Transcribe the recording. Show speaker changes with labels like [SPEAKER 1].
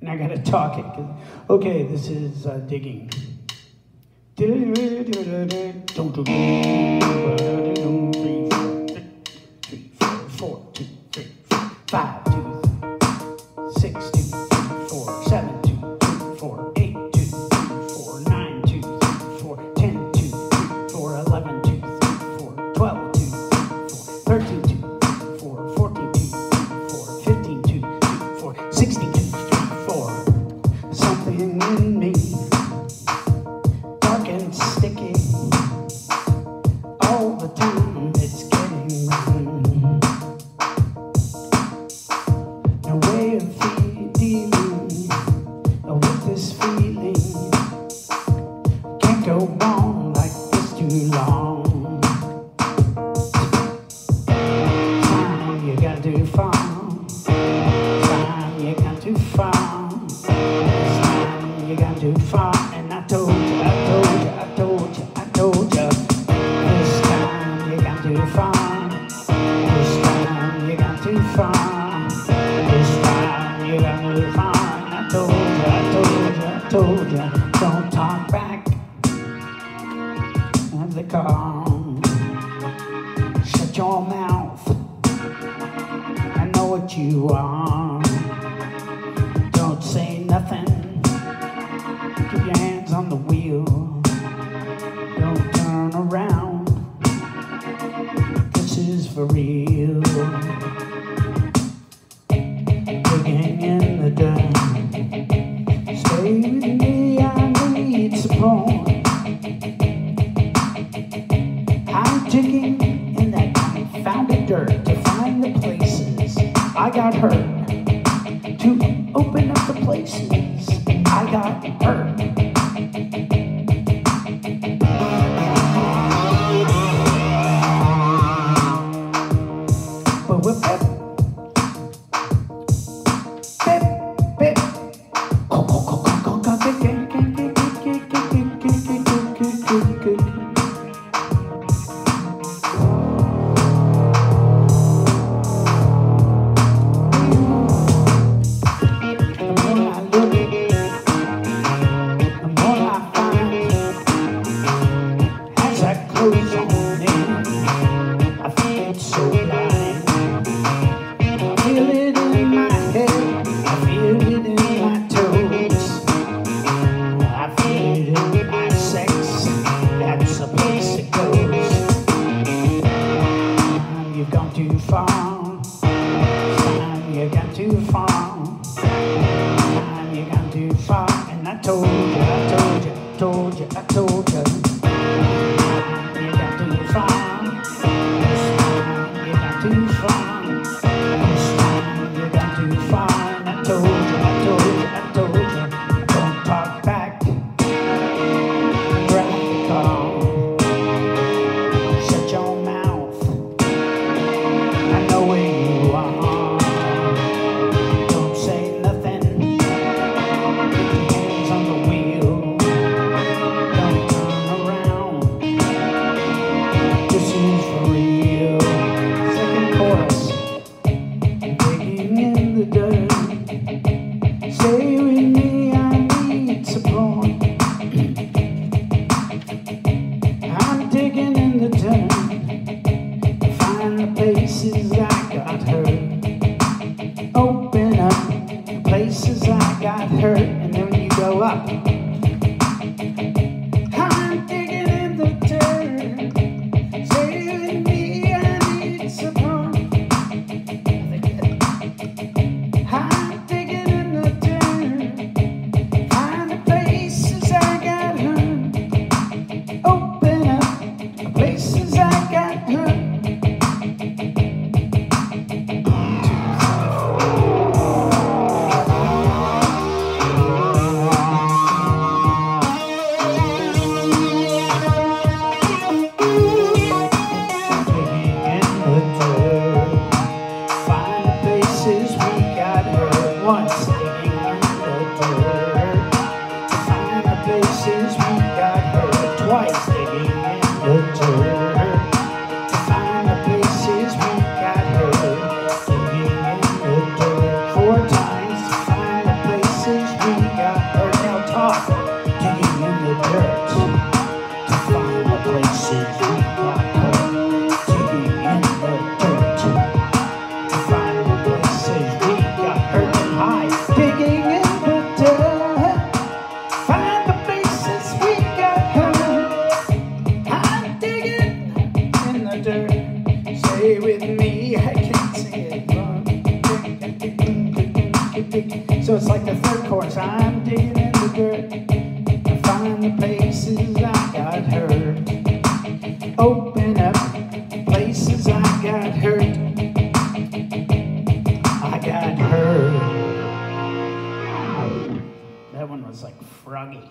[SPEAKER 1] And I gotta talk it. Okay, this is uh, digging. Don't do. too far And I told you, I told you, I told you, I told you This time you got too far. This time you got too far. This time you got too far. And I told you, I told you, I told you Don't talk back. And they come Shut your mouth. I know what you are. is for real. Working in the dirt. Stay with me, I need support. I'm digging in that confounded dirt to find the places I got hurt. To open up the places I got hurt. up. come too far. Hurt, and then you go up. singing the So it's like the third chorus. I'm digging in the dirt to find the places I got hurt. Open up places I got hurt. I got hurt. That one was like froggy.